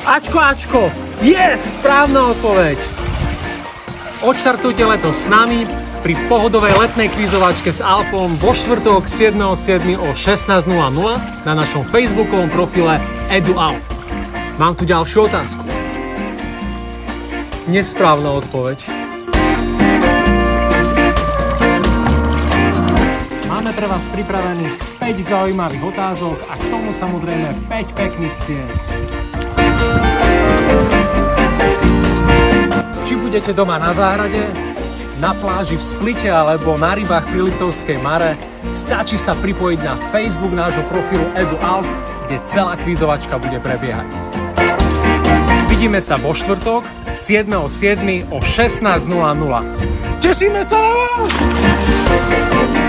Ačko, Ačko. Yes, správna odpoveď. Odštartujte leto s nami pri pohodovej letnej kvízovačke s Alpom vo štvrtok 7.7. o 16.00 na našom facebookovom profile EduAlp. Mám tu ďalšiu otázku. Nesprávna odpoveď. Máme pre vás pripravených 5 zaujímavých otázok a k tomu samozrejme 5 pekných cien. Budete doma na záhrade, na pláži v Splite alebo na rybách pri Litovskej Mare, stačí sa pripojiť na Facebook nášho profilu EduAlp, kde celá kvízovačka bude prebiehať. Vidíme sa vo štvrtok 7.7. o 16.00. Tešíme sa na vás!